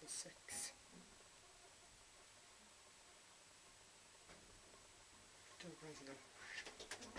2006. Don't break them.